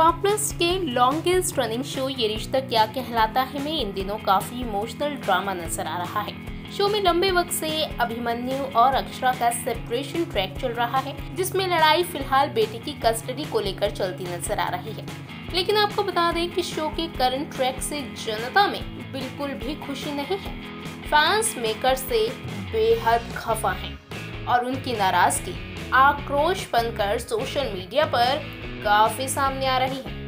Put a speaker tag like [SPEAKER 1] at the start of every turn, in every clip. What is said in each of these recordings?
[SPEAKER 1] Star Plus के longest running show Yeh Rishta Kya कहलाता है में इन दिनों काफ़ी इमोशनल ड्रामा नज़र आ रहा है। शो में लंबे वक्त से अभिमन्यु और अक्षरा का सेपरेशन ट्रैक चल रहा है, जिसमें लड़ाई फ़िलहाल बेटी की कस्टडी को लेकर चलती नज़र आ रही है। लेकिन आपको बता दें कि शो के करंट ट्रैक से जनता में बिल्कुल भी खुशी नहीं है। फैंस मेकर से बेहद खफा हैं और उनकी नाराज़गी आक्रोश बनकर सोशल मीडिया पर काफ़ी सामने आ रही है।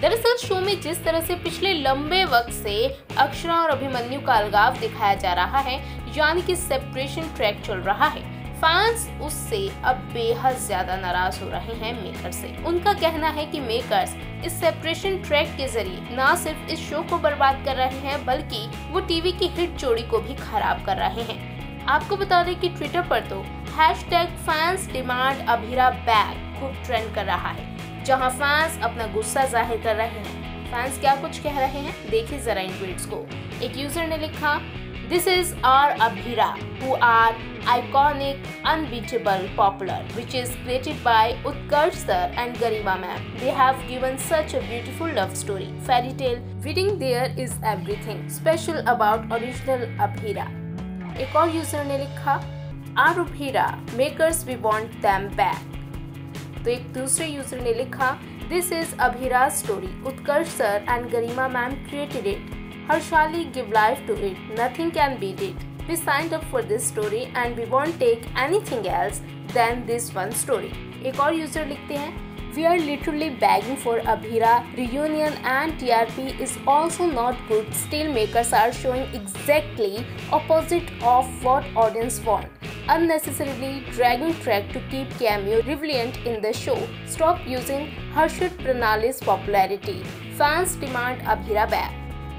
[SPEAKER 1] दरअसल शो में जिस तरह से पिछले लंबे वक्त से अक्षरा और अभिमन्यु का अलगाव दिखाया जा रहा है, यानी कि सेपरेशन ट्रैक चल रहा है फैंस उससे अब बेहद ज़्यादा नाराज़ हो रहे हैं मेकर से। उनका कहना है कि मेकर्स इस सेपरेशन ट्रैक के ज़रिए न सिर्फ़ इस शो को बर्बाद कर रहे हैं, बल्कि वो टीवी की हिट जोड़ी को भी खराब कर रहे हैं। आपको बता दें कि ट्विटर पर तो hash tag fans demand Abhira back खूब ट्रेंड कर रहा है, जहाँ फैंस अपना गुस्सा ज़ाहिर कर रहे हैं। फैंस क्या कुछ कह रहे हैं? देखे जरा इन ट्वीट को। एक यूज़र ने लिखा this is our Abhira who are iconic unbeatable popular which is created by Utkarsh sir and Garima ma'am they have given such a beautiful love story fairy tale reading there is everything special about original Abhira एक और user ने लिखा our Abhira makers we want them back तो एक दूसरे user ने लिखा this is Abhira's story Utkarsh sir and Garima ma'am created it Harshali give life to it nothing can be did we sign up for this story and we want take anything else than this one story एक और user लिखते हैं we are literally begging for Abhira reunion and T R P is also not good still makers are showing exactly opposite of what audience want unnecessarily dragging track to keep cameo relevant in the show. Stop using Harshit Pranali's popularity. Fans demand Abhira back.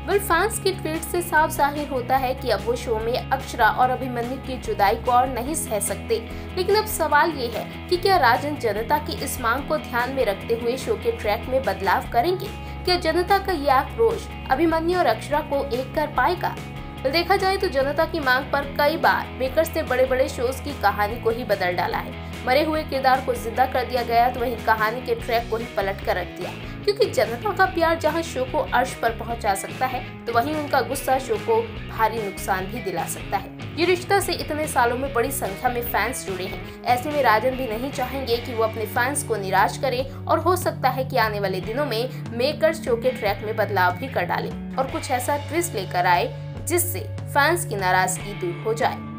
[SPEAKER 1] Well fans की tweet से साफ़ ज़ाहिर होता है कि अब वो show में अक्षरा और अभिमन्यु की जुदाई को और नहीं सह सकते लेकिन अब सवाल ये है कि क्या राजन जनता की इस मांग को ध्यान में रखते हुए शो के ट्रैक में बदलाव करेंगे क्या जनता का यह आक्रोश अभिमन्यु और अक्षरा को एक कर पाएगा देखा जाए तो जनता की मांग पर कई बार मेकर्स ने बड़े बड़े शोज़ की कहानी को ही बदल डाला है। मरे हुए किरदार को ज़िंदा कर दिया गया तो वही कहानी के ट्रैक को ही पलट कर रख दिया। क्योंकि जनता का प्यार जहाँ शो को अर्श पर पहुँचा सकता है तो वहीं उनका गुस्सा शो को भारी नुकसान भी दिला सकता है। ये रिश्ता से इतने सालों में बड़ी संख्या में फैंस जुड़े हैं। ऐसे में राजन भी नहीं चाहेंगे कि वो अपने फैंस को निराश करे और हो सकता है कि आने वाले दिनों में मेकर्स शो के ट्रैक में बदलाव भी कर डाले। और कुछ ऐसा ट्विस्ट लेकर आए जिससे फैंस की नाराज़गी दूर हो जाए।